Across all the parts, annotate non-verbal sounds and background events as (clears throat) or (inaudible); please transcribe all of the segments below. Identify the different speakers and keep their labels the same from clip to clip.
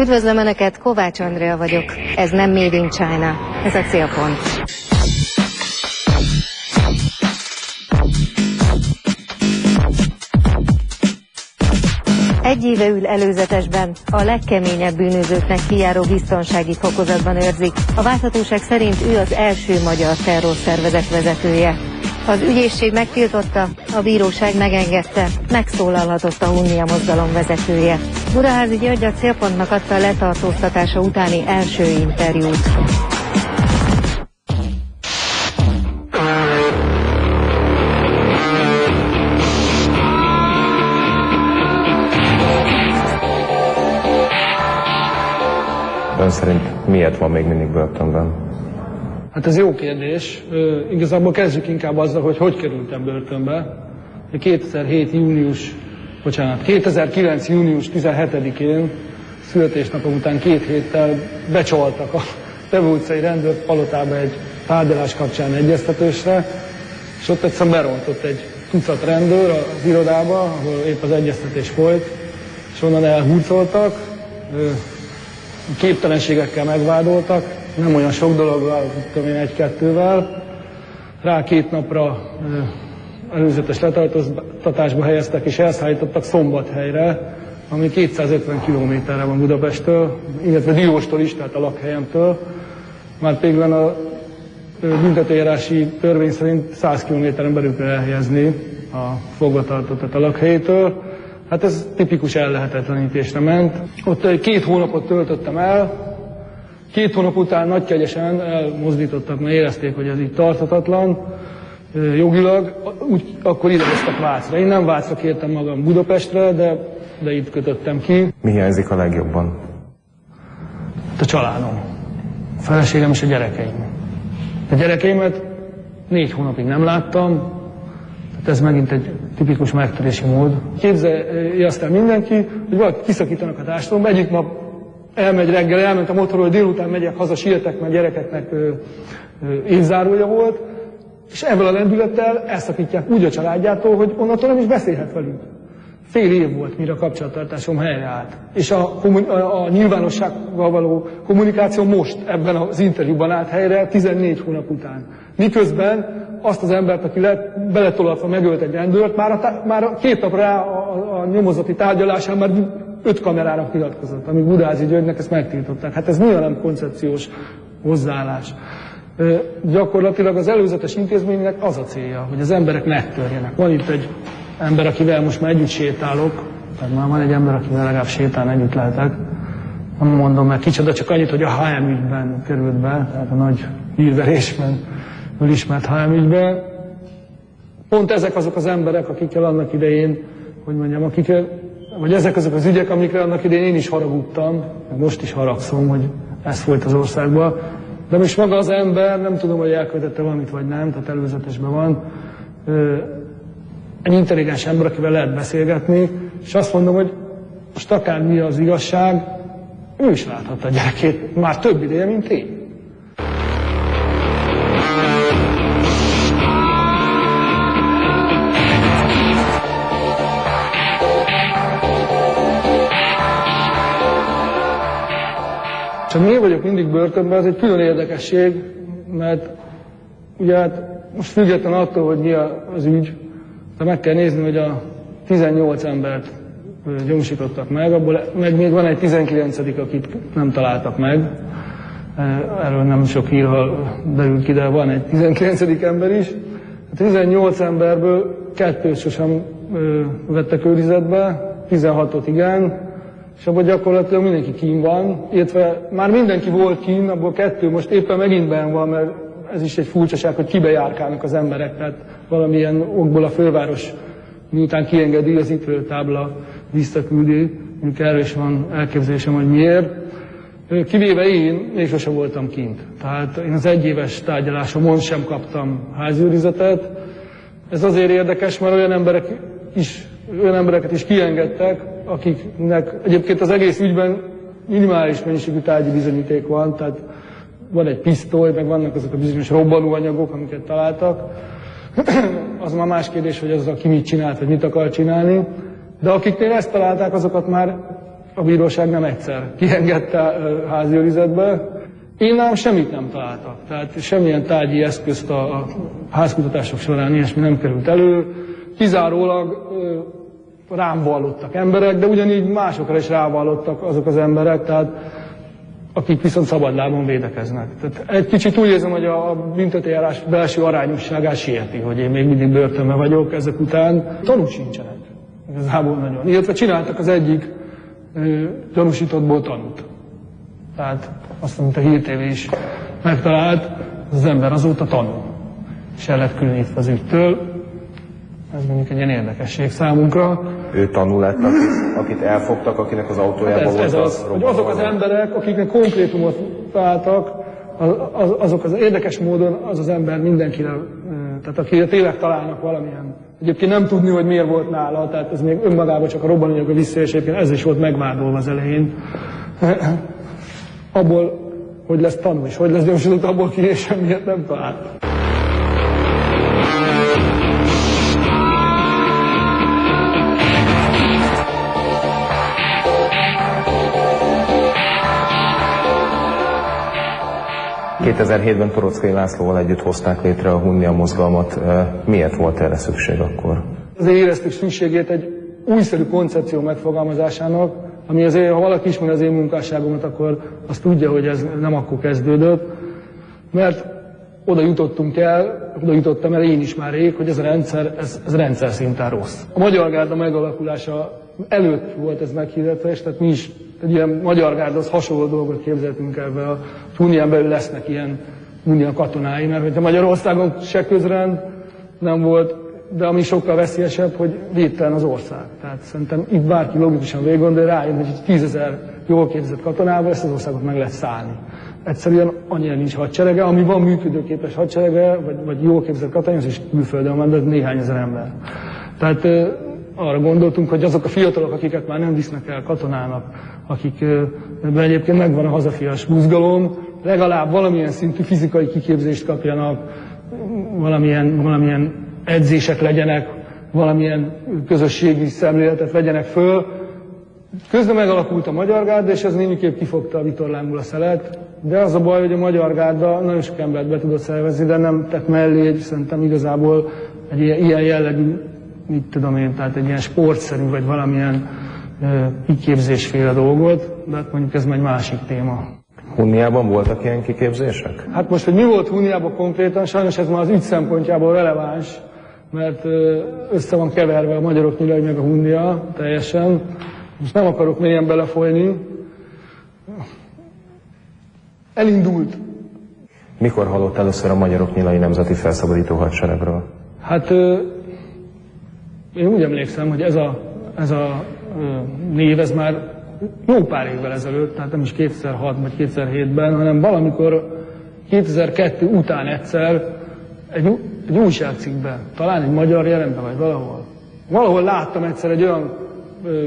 Speaker 1: Üdvözlöm Önöket, Kovács Andrea vagyok. Ez nem Made in China, ez a célpont. Egy éve ül előzetesben, a legkeményebb bűnözőknek kijáró biztonsági fokozatban őrzik. A válthatóság szerint ő az első magyar terrorszervezet vezetője. Az ügyészség megtiltotta, a bíróság megengedte, megszólalhatott a Hunnia mozgalom vezetője. Budaházi György a célpontnak adta a letartóztatása utáni első interjút.
Speaker 2: Ön szerint miért van még mindig börtönben?
Speaker 3: Hát ez jó kérdés. Ö, igazából kezdjük inkább azzal, hogy hogy kerültem börtönbe. 2007. június, bocsánat, 2009. június 17-én születésnapom után két héttel becsaltak a (laughs) Tevő utcai rendőr palotába egy tárgyalás kapcsán egyeztetősre, és ott egyszerűen berontott egy tucat rendőr az irodába, ahol épp az egyeztetés folyt, és onnan elhúzoltak, képtelenségekkel megvádoltak, nem olyan sok dologgal, tudom én, egy-kettővel. Rá két napra előzetes letartóztatásba helyeztek, és elszállítottak Szombathelyre, ami 250 kilométerre van Budapesttől, illetve Dióstól is, tehát a lakhelyemtől. Már pedig a büntetőjárási törvény szerint 100 kilométeren belül kell elhelyezni a fogvatartottat a lakhelyétől. Hát ez tipikus ellehetetlenítésre ment. Ott két hónapot töltöttem el, Két hónap után nagykegyesen elmozdítottak, mert érezték, hogy ez így tarthatatlan jogilag, úgy, akkor ide hoztak Vácra. Én nem Vácra kértem magam Budapestre, de, de itt kötöttem ki.
Speaker 2: Mi hiányzik a legjobban?
Speaker 3: A családom. A feleségem és a gyerekeim. A gyerekeimet négy hónapig nem láttam, tehát ez megint egy tipikus megtörési mód. Képzelje el mindenki, hogy valaki kiszakítanak a társadalomba, egyik nap elmegy reggel, elment a motorról, délután megyek haza, sietek, mert gyerekeknek évzárója volt, és ebből a lendülettel elszakítják úgy a családjától, hogy onnantól nem is beszélhet velünk. Fél év volt, mire a kapcsolattartásom helyreállt. És a, a, a nyilvánossággal való kommunikáció most ebben az interjúban állt helyre 14 hónap után. Miközben azt az embert, aki lett, beletolatva megölt egy rendőrt, már a, már a két nap rá a, a, a nyomozati tárgyalásán már öt kamerának nyilatkozott, amíg Budázi Györgynek ezt megtiltották. Hát ez nyilván nem koncepciós hozzáállás. Ö, gyakorlatilag az előzetes intézménynek az a célja, hogy az emberek megtörjenek. Van itt egy ember, akivel most már együtt sétálok, tehát már van egy ember, akivel legalább sétálni együtt lehetek. Nem mondom meg kicsoda, csak annyit, hogy a HM ügyben került be, tehát a nagy hírverésben ismert HM ügyben. Pont ezek azok az emberek, akikkel annak idején, hogy mondjam, akikkel vagy ezek azok az ügyek, amikre annak idén én is haragudtam, most is haragszom, hogy ez folyt az országban. De most maga az ember, nem tudom, hogy elkövetette valamit vagy nem, tehát előzetesben van. Egy intelligens ember, akivel lehet beszélgetni, és azt mondom, hogy most akár mi az igazság, ő is láthatta a gyerekét már több ideje, mint én. Csak én vagyok mindig börtönben, ez egy külön érdekesség, mert ugye hát most független attól, hogy mi az ügy, de meg kell nézni, hogy a 18 embert gyanúsítottak meg, abból meg még van egy 19 akit nem találtak meg. Erről nem sok hírhal derült ki, de van egy 19 ember is. A 18 emberből kettőt sosem vettek őrizetbe, 16-ot igen, és abban gyakorlatilag mindenki kín van, illetve már mindenki volt kín, abból kettő most éppen megint ben van, mert ez is egy furcsaság, hogy kibe járkálnak az emberek, tehát valamilyen okból a főváros miután kiengedi az tábla visszaküldi, mondjuk erről is van elképzelésem, hogy miért. Kivéve én, még sosem voltam kint. Tehát én az egyéves tárgyalásomon sem kaptam házőrizetet. Ez azért érdekes, mert olyan emberek is olyan embereket is kiengedtek, akiknek egyébként az egész ügyben minimális mennyiségű tárgyi bizonyíték van, tehát van egy pisztoly, meg vannak azok a bizonyos robbanóanyagok, amiket találtak. (clears throat) az már más kérdés, hogy az a ki mit csinált, vagy mit akar csinálni. De akiknél ezt találták, azokat már a bíróság nem egyszer kiengedte házi. Én nálam semmit nem találtak. Tehát semmilyen tárgyi eszközt a, a házkutatások során ilyesmi nem került elő. Kizárólag rám vallottak emberek, de ugyanígy másokra is rávallottak azok az emberek, tehát akik viszont szabadlábon védekeznek. Tehát egy kicsit úgy érzem, hogy a büntetőjárás belső arányosságát sieti, hogy én még mindig börtönben vagyok ezek után. Tanúk sincsenek. Igazából nagyon. Illetve csináltak az egyik ö, gyanúsítottból tanút. Tehát azt, amit a Hír TV is megtalált, az ember azóta tanul. És el lett különítve az ügytől. Ez mondjuk egy ilyen érdekesség számunkra.
Speaker 2: Ő tanul lett, akit, akit elfogtak, akinek az autójában
Speaker 3: Ez,
Speaker 2: volt
Speaker 3: ez az, hogy azok az emberek, akiknek konkrétumot találtak, az, az, azok az érdekes módon az az ember mindenkire, tehát akire tényleg találnak valamilyen. Egyébként nem tudni, hogy miért volt nála, tehát ez még önmagában csak a robbanóanyag a visszaélés, ez is volt megvádolva az elején. Abból, hogy lesz tanú, és hogy lesz gyanúsított, abból ki és semmiért nem talált.
Speaker 2: 2007-ben Torockai Lászlóval együtt hozták létre a Hunnia mozgalmat. Miért volt erre szükség akkor?
Speaker 3: Azért éreztük szükségét egy újszerű koncepció megfogalmazásának, ami azért, ha valaki ismeri az én munkásságomat, akkor azt tudja, hogy ez nem akkor kezdődött, mert oda jutottunk el, oda jutottam el én is már rég, hogy ez a rendszer, ez, ez rendszer szinten rossz. A Magyar Gárda megalakulása előtt volt ez meghirdetve, és tehát mi is egy ilyen Magyar Gárdahoz hasonló dolgot képzeltünk ebbe a Unión belül lesznek ilyen unió katonái, mert hogyha Magyarországon se közrend nem volt, de ami sokkal veszélyesebb, hogy védtelen az ország. Tehát szerintem itt bárki logikusan végig gondol, rájön, hogy tízezer jól képzett katonával ezt az országot meg lehet szállni. Egyszerűen annyira nincs hadserege, ami van működőképes hadserege, vagy, vagy jól képzett katonai, az is külföldön van, de néhány ezer ember. Tehát arra gondoltunk, hogy azok a fiatalok, akiket már nem visznek el katonának, akik ö, ebben egyébként megvan a hazafias mozgalom, legalább valamilyen szintű fizikai kiképzést kapjanak, valamilyen, valamilyen edzések legyenek, valamilyen közösségi szemléletet vegyenek föl. Közben megalakult a Magyar Gárda, és ez némiképp kifogta a vitorlámból a szelet, de az a baj, hogy a Magyar Gárda nagyon sok embert be tudott szervezni, de nem tett mellé szerintem igazából egy ilyen, ilyen jellegű, mit tudom én, tehát egy ilyen sportszerű, vagy valamilyen kiképzésféle dolgot, de hát mondjuk ez már egy másik téma.
Speaker 2: Hunniában voltak ilyen kiképzések?
Speaker 3: Hát most, hogy mi volt Hunniában konkrétan, sajnos ez már az ügy szempontjából releváns, mert össze van keverve a magyarok nyilai meg a Hunnia teljesen. Most nem akarok mélyen belefolyni. Elindult.
Speaker 2: Mikor hallott először a Magyarok Nyilai Nemzeti Felszabadító Hadseregről?
Speaker 3: Hát én úgy emlékszem, hogy ez a, ez a név, ez már jó pár évvel ezelőtt, tehát nem is 2006 vagy 2007-ben, hanem valamikor 2002 után egyszer egy, egy újságcikkben, talán egy magyar jelenben, vagy valahol. Valahol láttam egyszer egy olyan ö,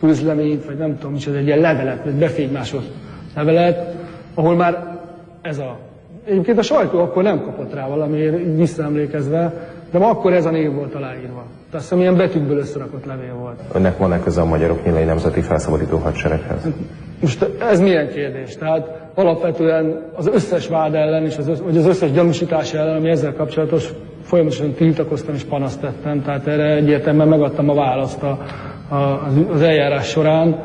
Speaker 3: közleményt, vagy nem tudom micsoda, egy ilyen levelet, vagy befénymásolt levelet, ahol már ez a... Egyébként a sajtó akkor nem kapott rá valamiért, így visszaemlékezve, de akkor ez a név volt aláírva. Tehát azt hiszem, ilyen betűkből összerakott levél volt.
Speaker 2: Önnek van-e köze a Magyarok Nyilai Nemzeti Felszabadító Hadsereghez?
Speaker 3: Most ez milyen kérdés? Tehát alapvetően az összes vád ellen, és az, össz, vagy az összes gyanúsítás ellen, ami ezzel kapcsolatos, folyamatosan tiltakoztam és panaszt tettem, tehát erre egyértelműen megadtam a választ a, a, az, az eljárás során,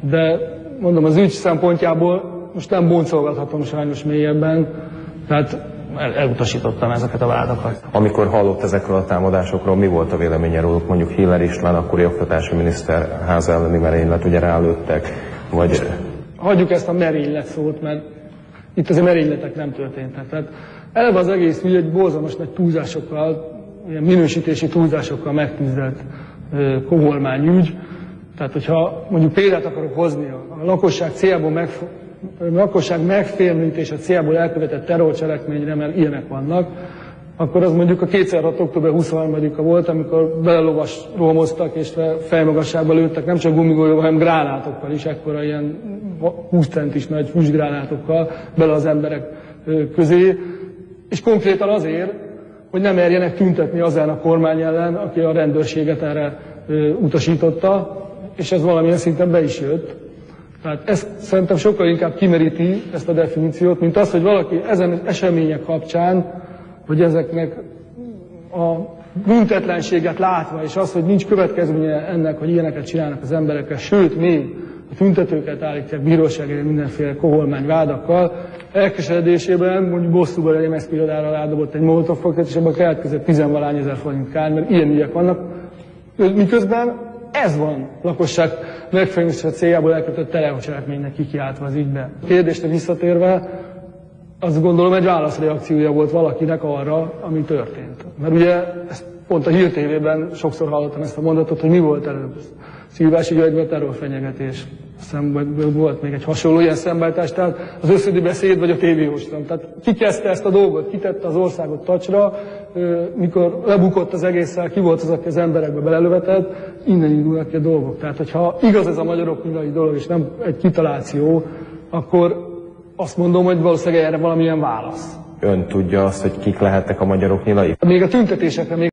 Speaker 3: de mondom, az ügy szempontjából most nem boncolgathatom sajnos mélyebben, tehát el, elutasítottam ezeket a vádakat.
Speaker 2: Amikor hallott ezekről a támadásokról, mi volt a véleménye róluk? Mondjuk Hiller István, akkori oktatási miniszter ház elleni merénylet, ugye rálőttek, vagy
Speaker 3: hagyjuk ezt a merénylet szót, mert itt azért merényletek nem történtek. Tehát eleve az egész ügy egy borzalmas nagy túlzásokkal, ilyen minősítési túlzásokkal megtűzelt koholmányügy. Tehát, hogyha mondjuk példát akarok hozni, a, a lakosság célból meg, a lakosság megfélemlítése célból elkövetett terrorcselekményre, mert ilyenek vannak, akkor az mondjuk a 2006. október 23-a volt, amikor belelovas rohamoztak és fe- fejmagasságba lőttek nem csak gumigolyóval, hanem gránátokkal is, ekkora ilyen 20 centis nagy füstgránátokkal bele az emberek közé, és konkrétan azért, hogy nem merjenek tüntetni az ellen a kormány ellen, aki a rendőrséget erre utasította, és ez valamilyen szinten be is jött. Tehát ez szerintem sokkal inkább kimeríti ezt a definíciót, mint az, hogy valaki ezen események kapcsán, hogy ezeknek a büntetlenséget látva, és az, hogy nincs következménye ennek, hogy ilyeneket csinálnak az emberekkel, sőt, még a tüntetőket állítják bíróság elé mindenféle koholmány vádakkal, elkeseredésében mondjuk bosszúban egy MSZP irodára rádobott egy molotov és abban keletkezett tizenvalány ezer forint kár, mert ilyen ügyek vannak. Miközben ez van lakosság megfejlődése céljából elkötött terrorcselekménynek kikiáltva az ügybe. A kérdésre visszatérve, azt gondolom egy válaszreakciója volt valakinek arra, ami történt. Mert ugye ezt pont a Hír TV-ben sokszor hallottam ezt a mondatot, hogy mi volt előbb. Szilvási Györgyben terrorfenyegetés. Aztán volt még egy hasonló ilyen szembeállítás, tehát az összödi beszéd vagy a tévéjóslam. Tehát ki kezdte ezt a dolgot, kitette az országot tacsra, mikor lebukott az egésszel, ki volt az, aki az emberekbe belelövetett, innen indulnak ki a dolgok. Tehát, hogyha igaz ez a magyarok nyilai dolog, és nem egy kitaláció, akkor azt mondom, hogy valószínűleg erre valamilyen válasz.
Speaker 2: Ön tudja azt, hogy kik lehettek a magyarok nyilai?
Speaker 3: Még a tüntetésekre még